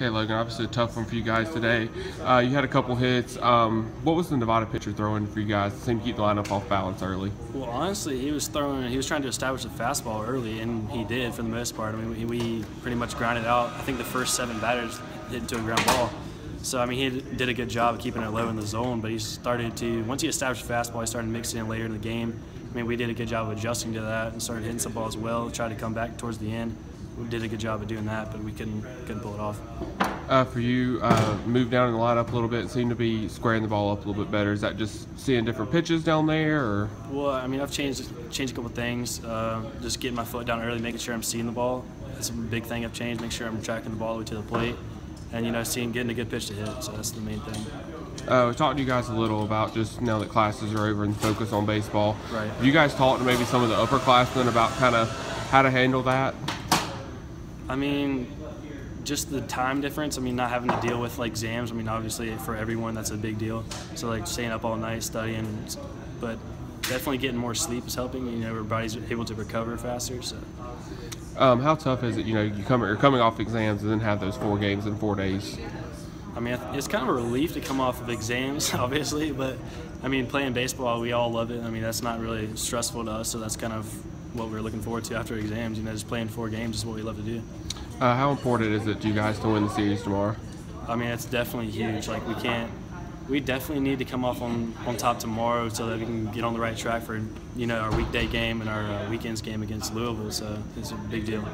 Okay, Logan, obviously a tough one for you guys today. Uh, you had a couple hits. Um, what was the Nevada pitcher throwing for you guys to seem to keep the lineup off balance early? Well, honestly, he was throwing. He was trying to establish a fastball early, and he did for the most part. I mean, we, we pretty much grounded out. I think the first seven batters hit into a ground ball. So I mean, he did a good job of keeping it low in the zone. But he started to once he established fastball, he started mixing it in later in the game. I mean, we did a good job of adjusting to that and started hitting some balls well. Tried to come back towards the end. We did a good job of doing that, but we couldn't couldn't pull it off. Uh, for you, uh, moved down in the lineup a little bit. Seemed to be squaring the ball up a little bit better. Is that just seeing different pitches down there, or? Well, I mean, I've changed changed a couple things. Uh, just getting my foot down early, making sure I'm seeing the ball. That's a big thing I've changed. Make sure I'm tracking the ball all the way to the plate, and you know, seeing getting a good pitch to hit. So that's the main thing. Uh, we talked to you guys a little about just now that classes are over and focus on baseball. Right. You guys talked to maybe some of the upperclassmen about kind of how to handle that? I mean, just the time difference. I mean, not having to deal with like exams. I mean, obviously for everyone that's a big deal. So like staying up all night studying, but definitely getting more sleep is helping. You know, everybody's able to recover faster. So. Um, how tough is it? You know, you come you're coming off exams and then have those four games in four days. I mean, it's kind of a relief to come off of exams, obviously, but I mean, playing baseball, we all love it. I mean, that's not really stressful to us, so that's kind of what we're looking forward to after exams. You know, just playing four games is what we love to do. Uh, how important is it to you guys to win the series tomorrow? I mean, it's definitely huge. Like, we can't, we definitely need to come off on, on top tomorrow so that we can get on the right track for, you know, our weekday game and our uh, weekends game against Louisville. So it's a big deal.